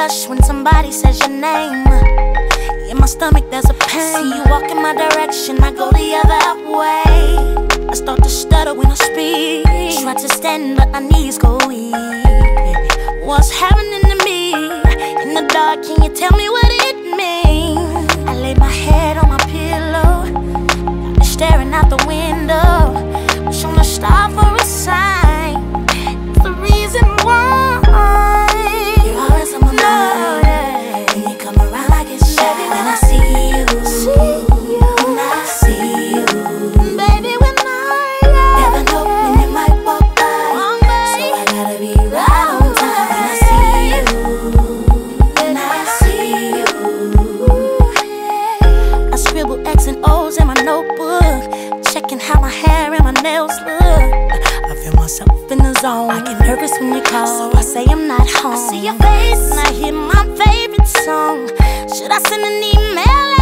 blush when somebody says your name. In my stomach, there's a pain. See you walk in my direction, I go the other way. I start to stutter when I speak. Try to stand, but my knees go weak. What's happening to me? In the dark, can you tell me what phone. I get nervous when you call, so I say I'm not home. I see your face and I hear my favorite song. Should I send an email?